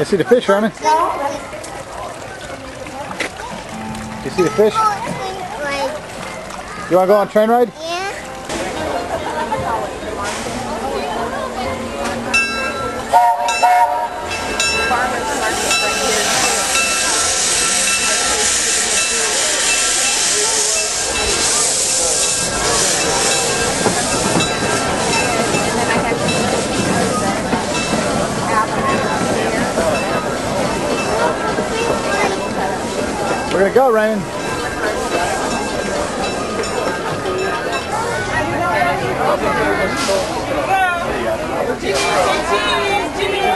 You see the fish, Raymond? You see the fish? Oh, you want to go on a train ride? We're to go, Raymond. Hey,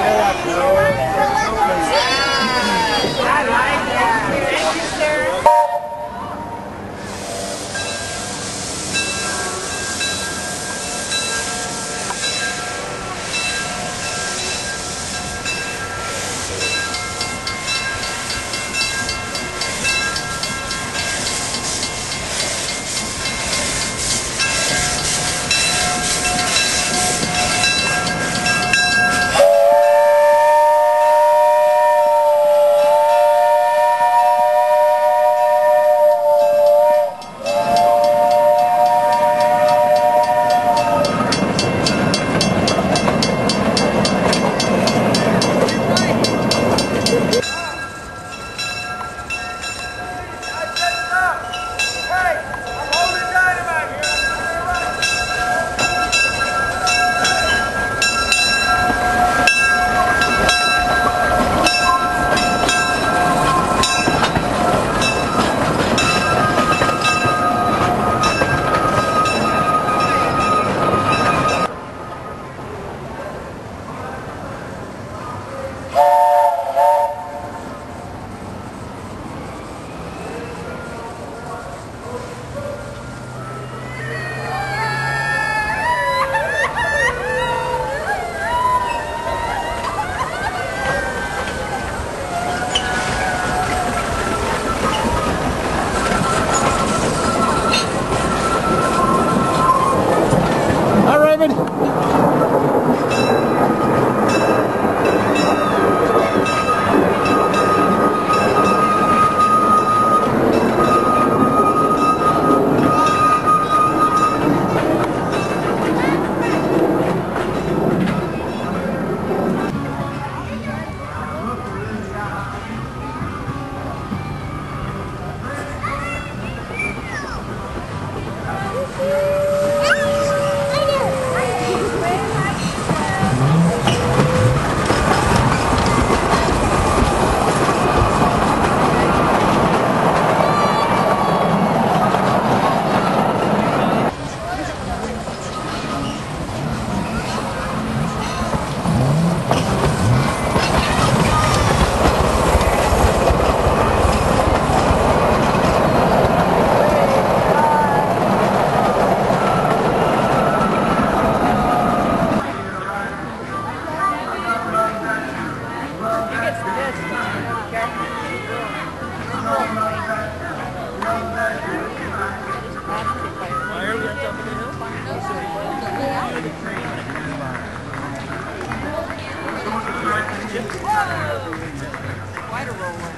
Quite a roller.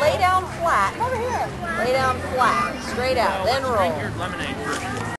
Lay down flat. Lay down flat, straight out, then roll. Lemonade first.